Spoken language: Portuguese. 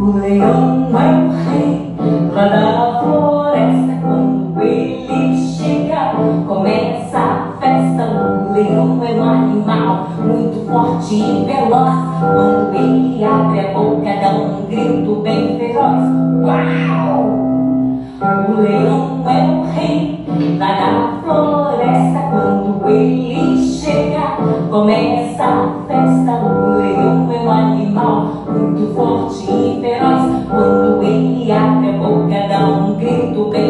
O leão é o rei lá da floresta. Quando ele chega, começa a festa. O leão é um animal muito forte e veloz. Quando ele abre a boca, dá um grito bem feroz. Uau! O leão é o rei lá da floresta. Quando ele chega, começa muito forte e feroz. Quando ele abre a boca, dá um grito bem.